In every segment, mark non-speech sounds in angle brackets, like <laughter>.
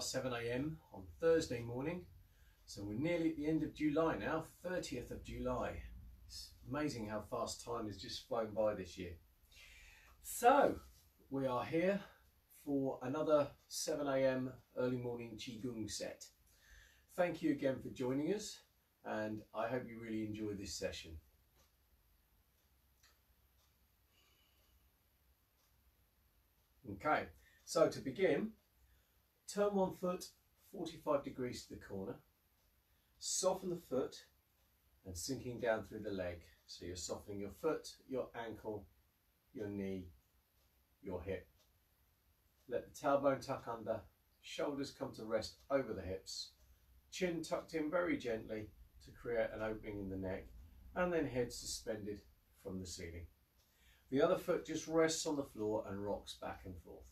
past 7am on Thursday morning. So we're nearly at the end of July now, 30th of July. It's amazing how fast time has just flown by this year. So we are here for another 7am early morning Qigong set. Thank you again for joining us and I hope you really enjoy this session. Okay, so to begin, turn one foot 45 degrees to the corner, soften the foot and sinking down through the leg. So you're softening your foot, your ankle, your knee, your hip. Let the tailbone tuck under, shoulders come to rest over the hips, chin tucked in very gently to create an opening in the neck, and then head suspended from the ceiling. The other foot just rests on the floor and rocks back and forth.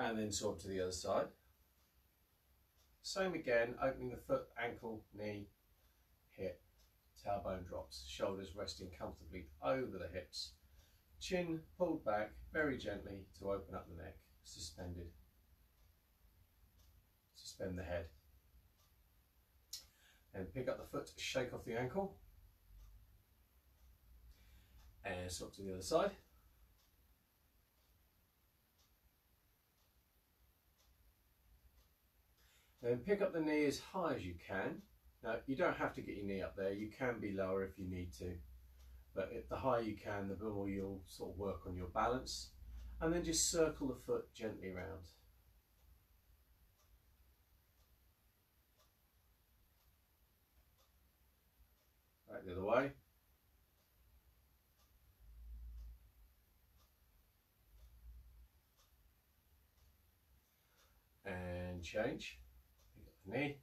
And then swap to the other side. Same again, opening the foot, ankle, knee, hip, tailbone drops, shoulders resting comfortably over the hips, chin pulled back very gently to open up the neck, suspended. Suspend the head and pick up the foot, shake off the ankle and swap to the other side. Then pick up the knee as high as you can. Now you don't have to get your knee up there, you can be lower if you need to, but the higher you can the more you'll sort of work on your balance and then just circle the foot gently around. Back the other way. And change. Knee,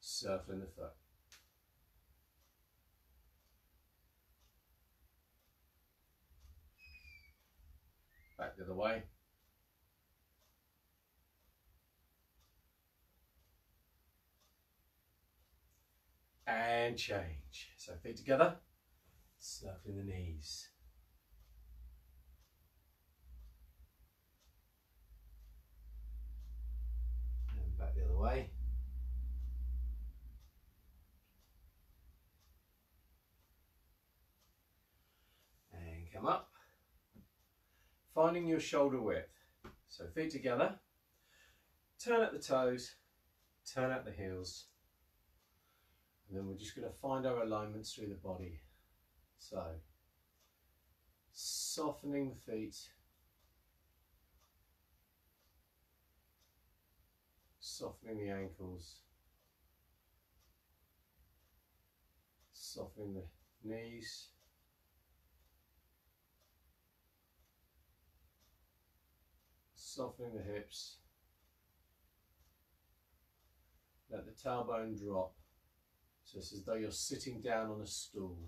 circling the foot. Back the other way. and change. So feet together, circling the knees. And back the other way. And come up. Finding your shoulder width. So feet together, turn at the toes, turn at the heels, and then we're just going to find our alignments through the body. So, softening the feet, softening the ankles, softening the knees, softening the hips, let the tailbone drop so it's as though you're sitting down on a stool.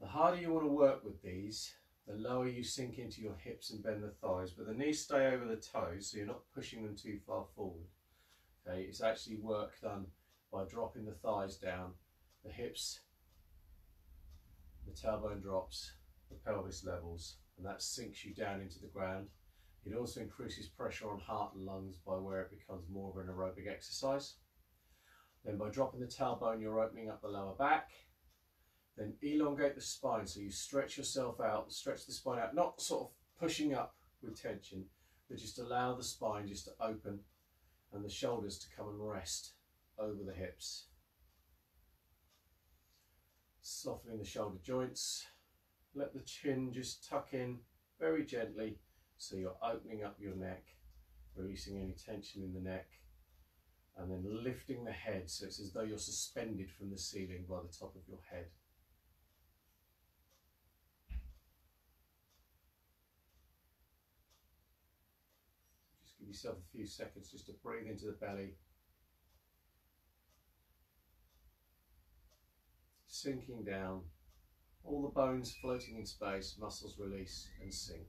The harder you want to work with these, the lower you sink into your hips and bend the thighs, but the knees stay over the toes so you're not pushing them too far forward. Okay, it's actually work done by dropping the thighs down, the hips, the tailbone drops, the pelvis levels, and that sinks you down into the ground. It also increases pressure on heart and lungs by where it becomes more of an aerobic exercise. Then by dropping the tailbone, you're opening up the lower back. Then elongate the spine. So you stretch yourself out, stretch the spine out, not sort of pushing up with tension, but just allow the spine just to open and the shoulders to come and rest over the hips. Softening the shoulder joints. Let the chin just tuck in very gently so you're opening up your neck, releasing any tension in the neck and then lifting the head so it's as though you're suspended from the ceiling by the top of your head. Just give yourself a few seconds just to breathe into the belly. Sinking down, all the bones floating in space, muscles release and sink.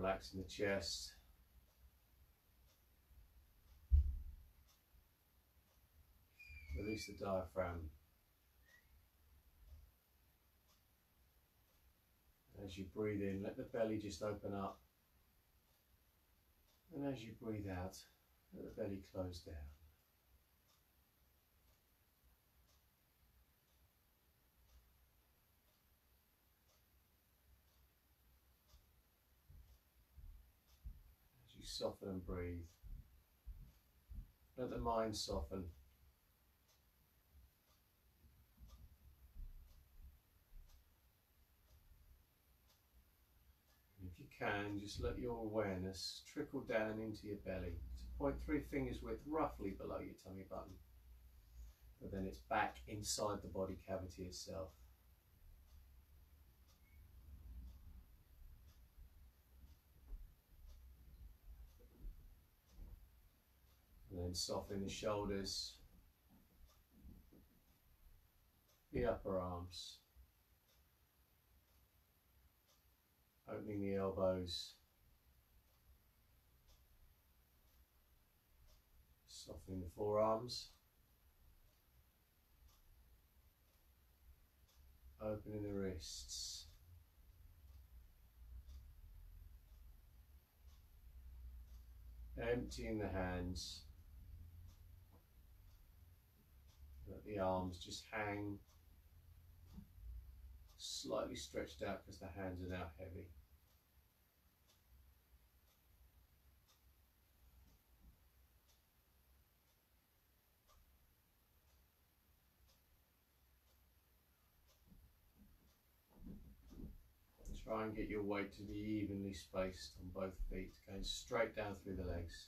Relaxing the chest. Release the diaphragm. As you breathe in, let the belly just open up. And as you breathe out, let the belly close down. You soften and breathe, let the mind soften. If you can, just let your awareness trickle down into your belly. To point three fingers width roughly below your tummy button. But then it's back inside the body cavity itself. Then soften the shoulders, the upper arms. opening the elbows, softening the forearms, opening the wrists. Emptying the hands. The arms just hang slightly stretched out because the hands are now heavy. Try and get your weight to be evenly spaced on both feet, going straight down through the legs.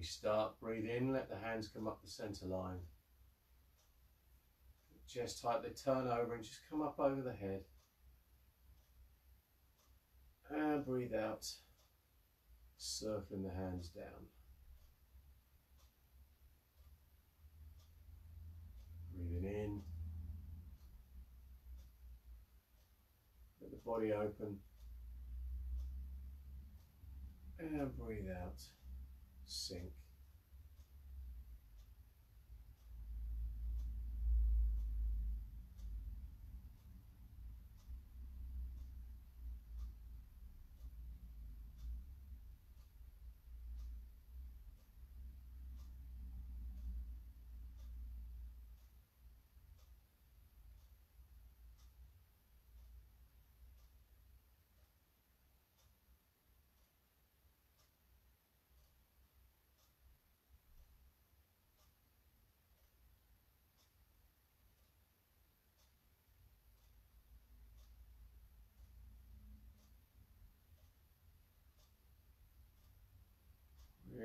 We start, breathe in, let the hands come up the centre line. Chest tight, they turn over and just come up over the head. And breathe out, circling the hands down. Breathing in. Let the body open. And breathe out, sink.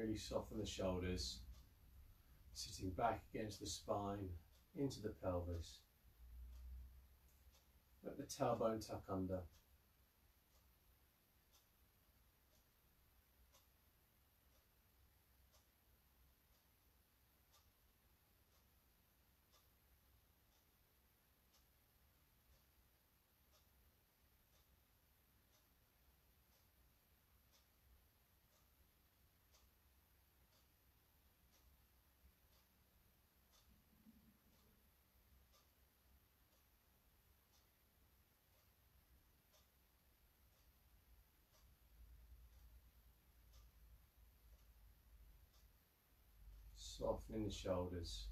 Really soften the shoulders, sitting back against the spine, into the pelvis. Let the tailbone tuck under. Softening the shoulders.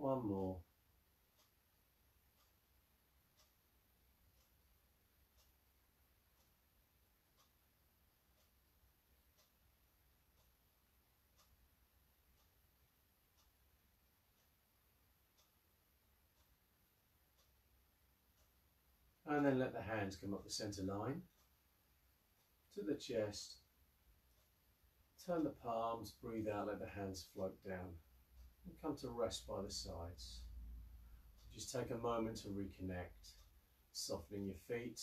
One more. And then let the hands come up the centre line to the chest. Turn the palms, breathe out, let the hands float down. And come to rest by the sides. Just take a moment to reconnect, softening your feet,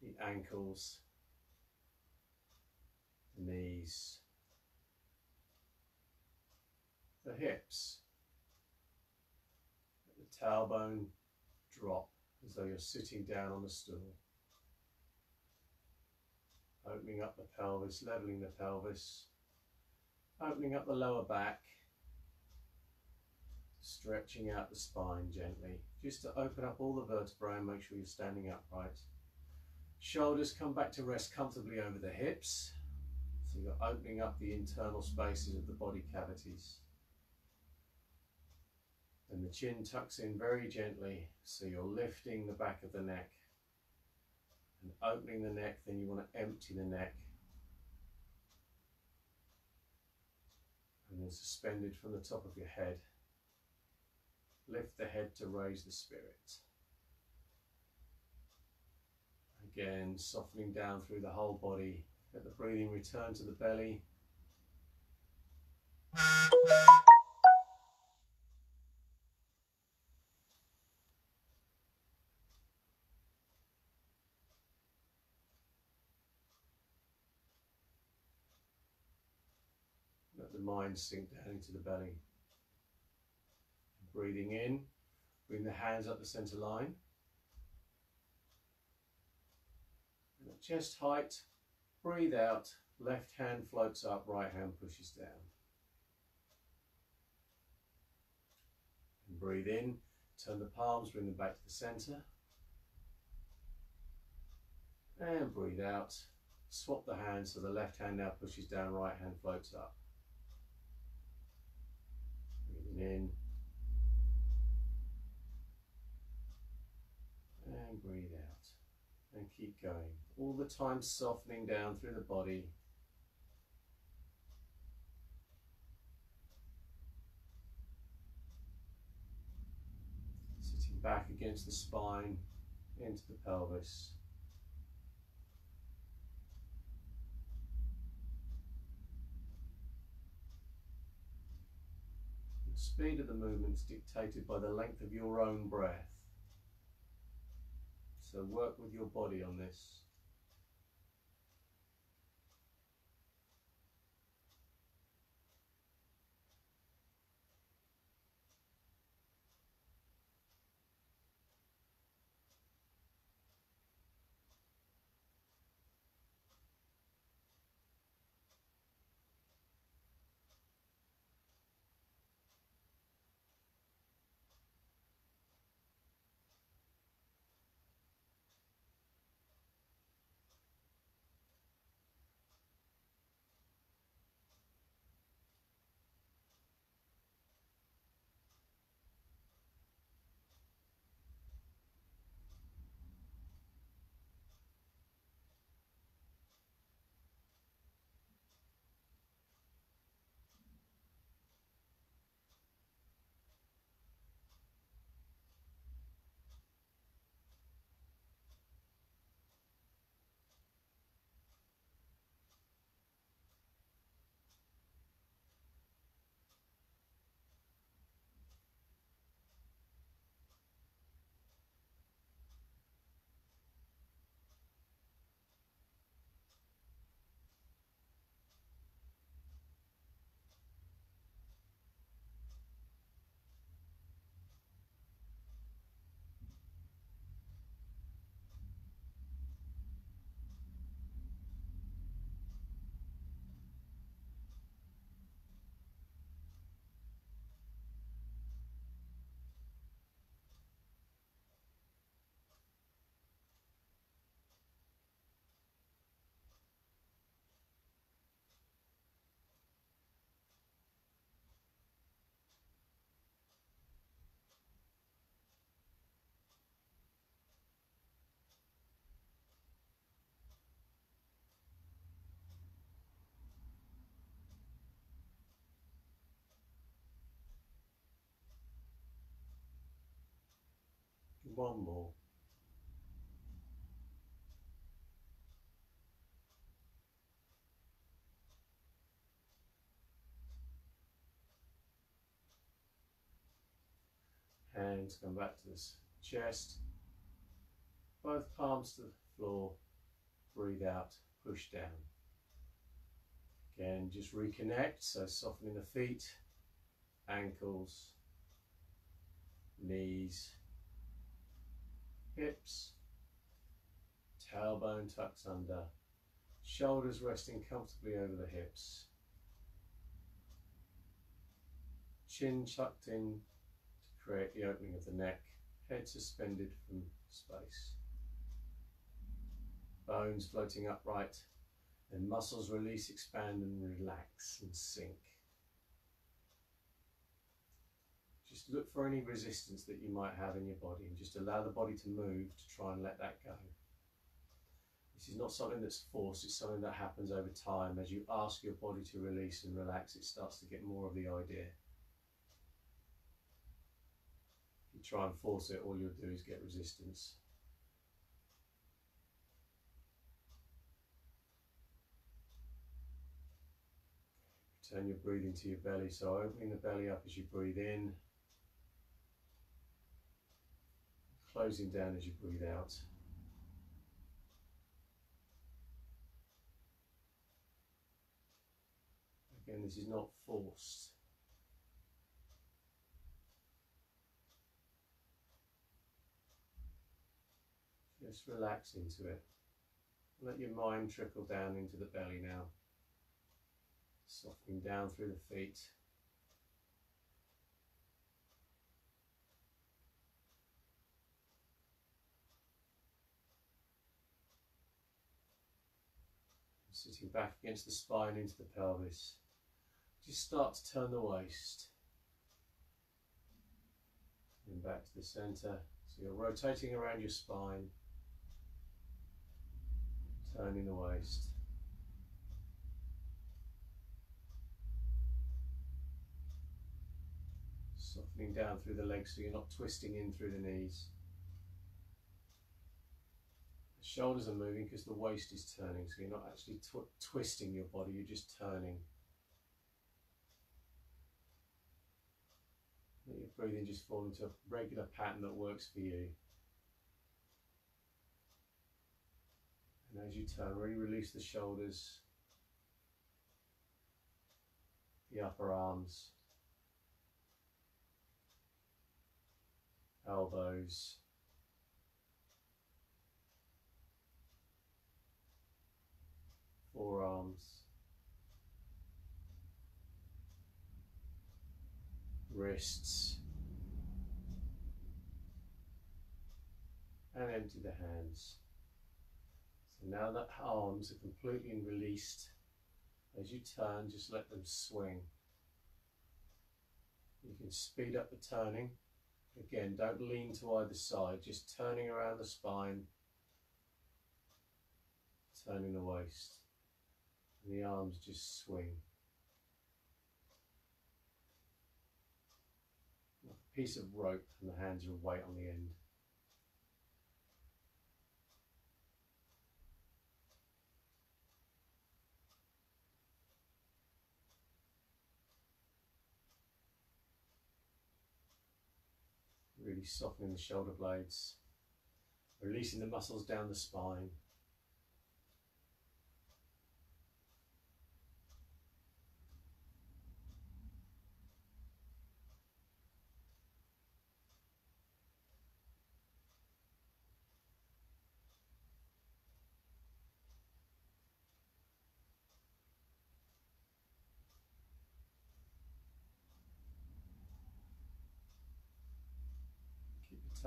the ankles, the knees, the hips, the tailbone drop as though you're sitting down on a stool. Opening up the pelvis, leveling the pelvis, opening up the lower back, stretching out the spine gently, just to open up all the vertebrae and make sure you're standing upright. Shoulders come back to rest comfortably over the hips, so you're opening up the internal spaces of the body cavities. And the chin tucks in very gently, so you're lifting the back of the neck and opening the neck, then you want to empty the neck. Then suspended from the top of your head, lift the head to raise the spirit. Again, softening down through the whole body. Let the breathing return to the belly. Mind sink down into the belly. Breathing in, bring the hands up the center line. And at chest height, breathe out, left hand floats up, right hand pushes down. And breathe in, turn the palms, bring them back to the center. And breathe out, swap the hands so the left hand now pushes down, right hand floats up. Breathing in. And breathe out. And keep going. All the time softening down through the body. Sitting back against the spine, into the pelvis. The speed of the movement is dictated by the length of your own breath. So work with your body on this. One more. Hands come back to this chest. Both palms to the floor. Breathe out, push down. Again, just reconnect. So softening the feet, ankles, knees, hips, tailbone tucks under, shoulders resting comfortably over the hips, chin tucked in to create the opening of the neck, head suspended from space, bones floating upright, and muscles release, expand, and relax and sink. Just look for any resistance that you might have in your body and just allow the body to move to try and let that go. This is not something that's forced, it's something that happens over time. As you ask your body to release and relax, it starts to get more of the idea. If you try and force it, all you'll do is get resistance. Turn your breathing to your belly, so opening the belly up as you breathe in closing down as you breathe out. Again, this is not forced. Just relax into it. Let your mind trickle down into the belly now, softening down through the feet. Sitting back against the spine into the pelvis. Just start to turn the waist. And back to the center. So you're rotating around your spine, turning the waist. Softening down through the legs so you're not twisting in through the knees. Shoulders are moving because the waist is turning, so you're not actually tw twisting your body, you're just turning. Let your breathing just fall into a regular pattern that works for you. And as you turn, really release the shoulders, the upper arms, elbows, forearms, wrists, and empty the hands. So now that arms are completely released, as you turn, just let them swing. You can speed up the turning. Again, don't lean to either side, just turning around the spine, turning the waist. And the arms just swing. A piece of rope and the hands are weight on the end. Really softening the shoulder blades, releasing the muscles down the spine.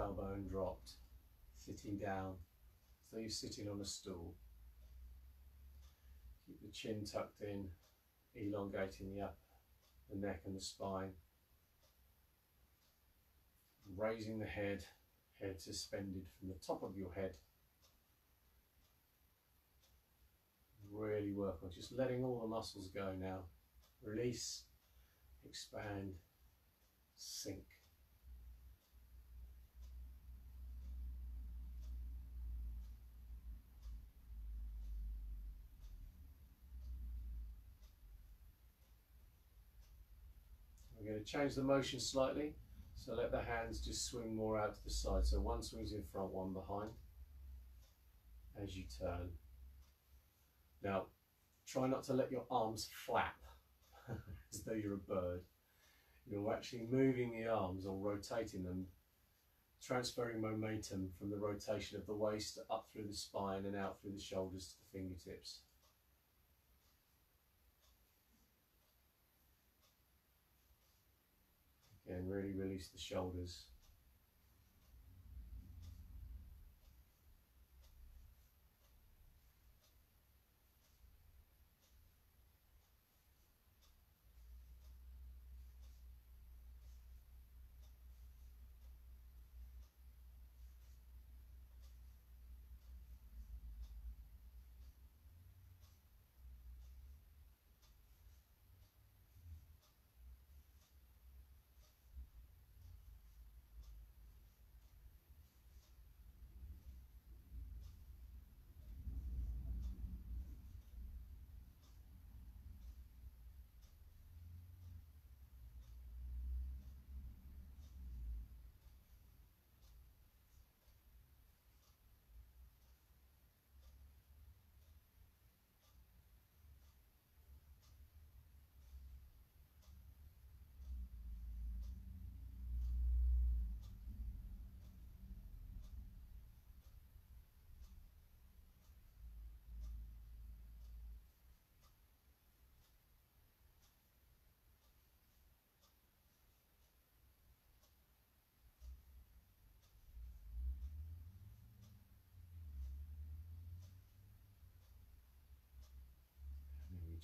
Tailbone dropped, sitting down, so you're sitting on a stool. Keep the chin tucked in, elongating the the neck and the spine. Raising the head, head suspended from the top of your head. Really work on just letting all the muscles go now. Release, expand, sink. Change the motion slightly. So let the hands just swing more out to the side. So one swings in front, one behind as you turn. Now, try not to let your arms flap <laughs> as though you're a bird. You're actually moving the arms or rotating them, transferring momentum from the rotation of the waist up through the spine and out through the shoulders to the fingertips. Again, really release the shoulders.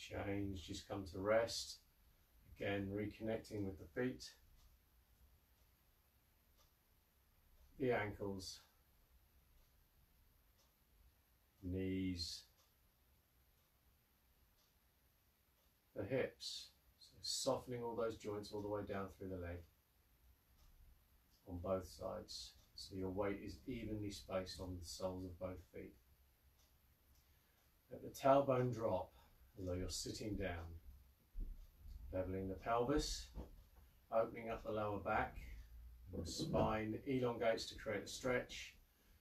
Change, just come to rest. Again, reconnecting with the feet, the ankles, knees, the hips. So softening all those joints all the way down through the leg on both sides. So your weight is evenly spaced on the soles of both feet. Let the tailbone drop as though you're sitting down. Leveling the pelvis, opening up the lower back, the spine elongates to create a stretch.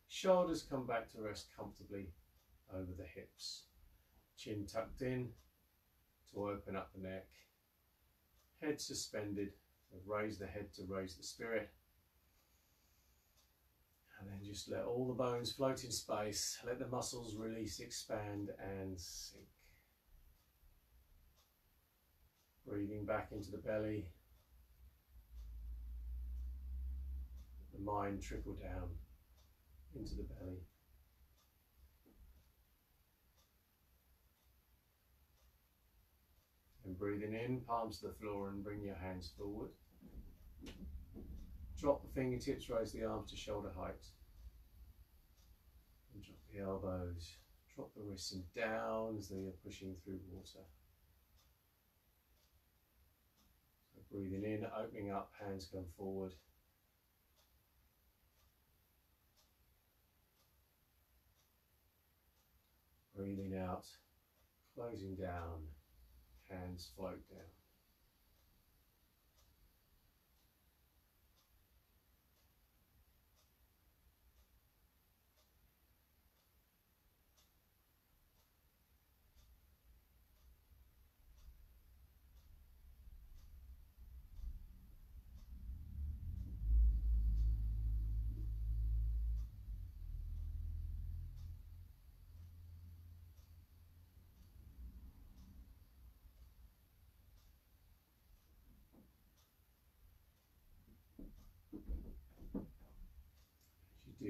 Shoulders come back to rest comfortably over the hips. Chin tucked in to open up the neck. Head suspended, raise the head to raise the spirit. And then just let all the bones float in space. Let the muscles release, expand and sink. Breathing back into the belly. The mind trickle down into the belly. And breathing in, palms to the floor and bring your hands forward. Drop the fingertips, raise the arms to shoulder height. And drop the elbows. Drop the wrists and down as they are pushing through water. Breathing in, opening up, hands come forward. Breathing out, closing down, hands float down.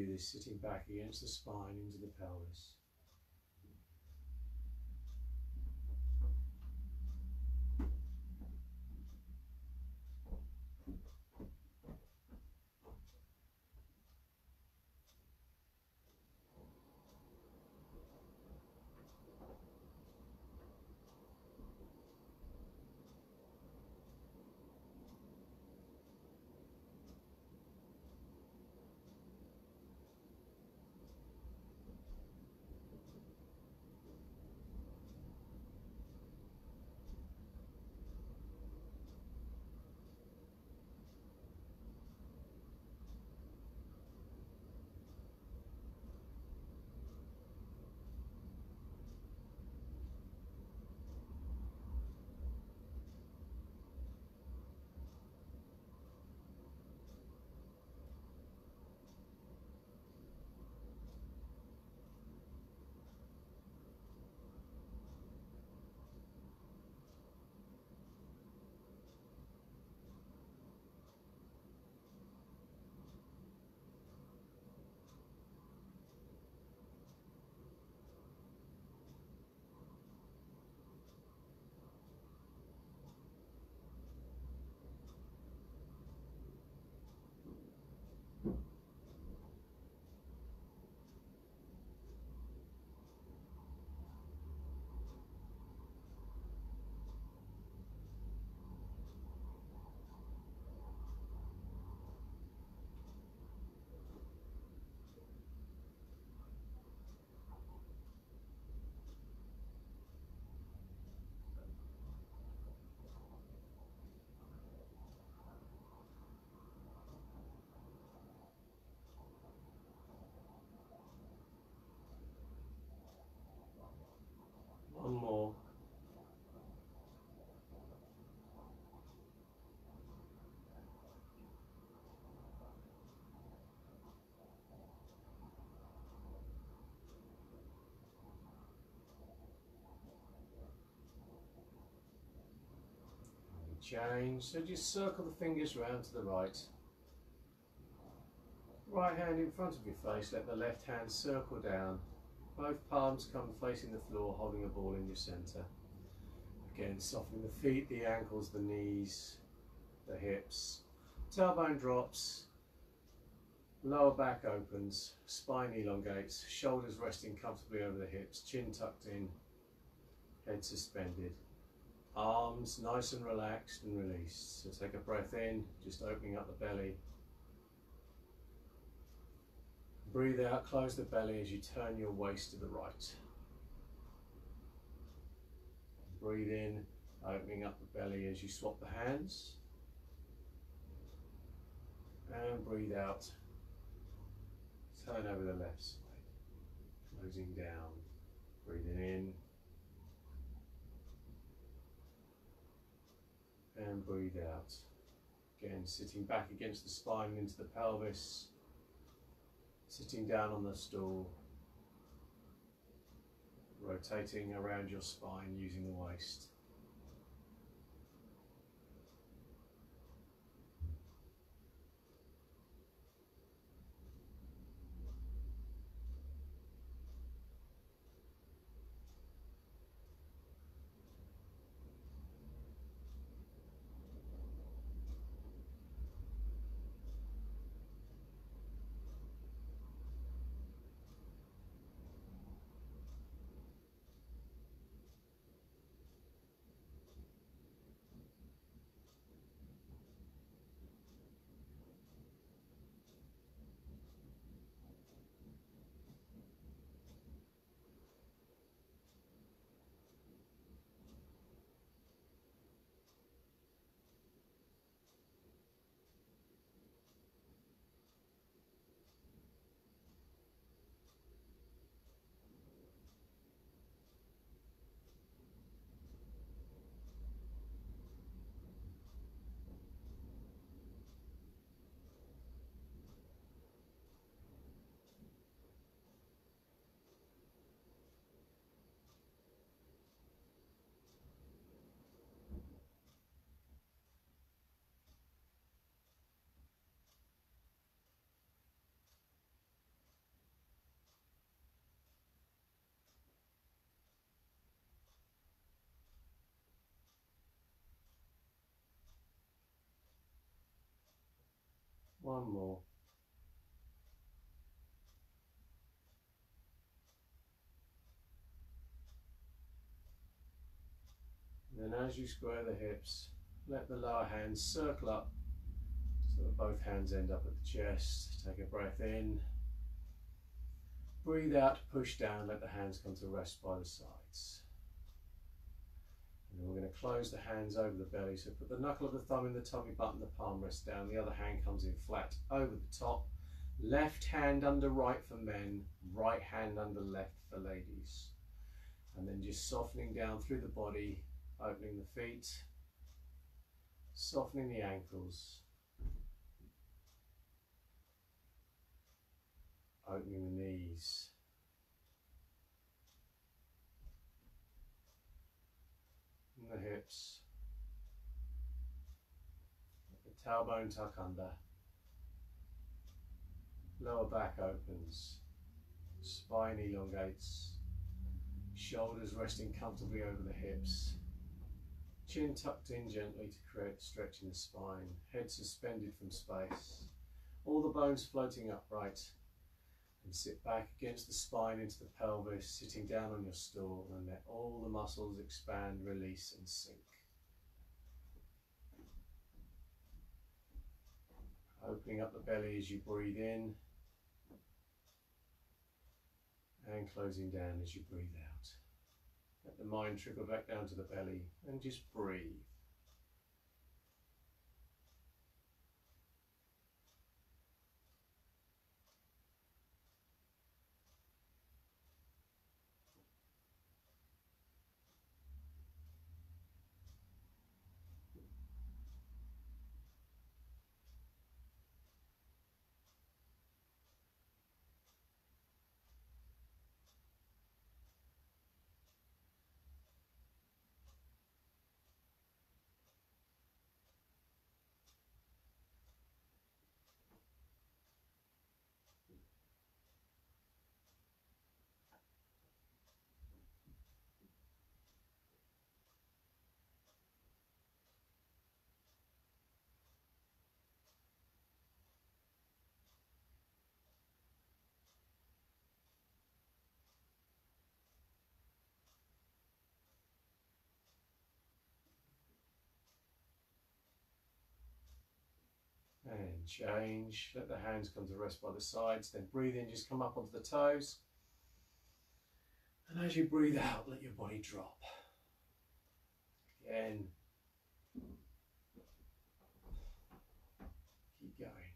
Do this sitting back against the spine into the pelvis. Change. So just circle the fingers round to the right. Right hand in front of your face, let the left hand circle down. Both palms come facing the floor, holding a ball in your centre. Again, softening the feet, the ankles, the knees, the hips. Tailbone drops, lower back opens, spine elongates, shoulders resting comfortably over the hips, chin tucked in, head suspended. Arms nice and relaxed and released. So take a breath in, just opening up the belly. Breathe out, close the belly as you turn your waist to the right. Breathe in, opening up the belly as you swap the hands. And breathe out, turn over the left side. Closing down, breathing in. And breathe out. Again, sitting back against the spine into the pelvis sitting down on the stool, rotating around your spine using the waist. One more. Then as you square the hips, let the lower hands circle up so that both hands end up at the chest. Take a breath in. Breathe out, push down, let the hands come to rest by the sides. And we're going to close the hands over the belly. So put the knuckle of the thumb in the tummy button, the palm rests down. The other hand comes in flat over the top. Left hand under right for men, right hand under left for ladies. And then just softening down through the body, opening the feet, softening the ankles, opening the knees. The hips, the tailbone tuck under, lower back opens, spine elongates, shoulders resting comfortably over the hips, chin tucked in gently to create stretch in the spine, head suspended from space, all the bones floating upright, and sit back against the spine into the pelvis, sitting down on your stool, and let all the muscles expand, release, and sink. Opening up the belly as you breathe in, and closing down as you breathe out. Let the mind trickle back down to the belly, and just breathe. Change, let the hands come to rest by the sides, then breathe in, just come up onto the toes. And as you breathe out, let your body drop. Again. Keep going.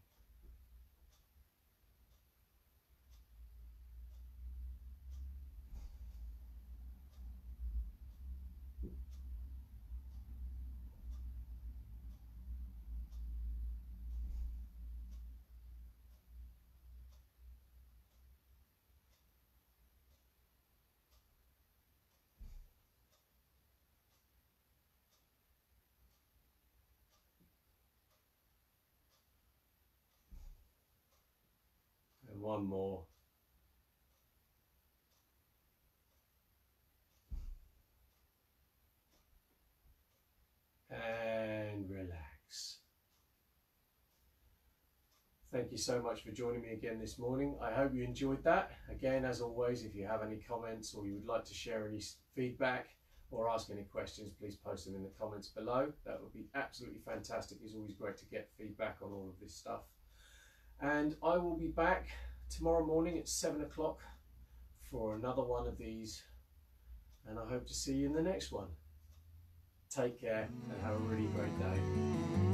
And one more. And relax. Thank you so much for joining me again this morning. I hope you enjoyed that. Again, as always, if you have any comments or you would like to share any feedback or ask any questions, please post them in the comments below. That would be absolutely fantastic. It's always great to get feedback on all of this stuff. And I will be back tomorrow morning at seven o'clock for another one of these. And I hope to see you in the next one. Take care and have a really great day.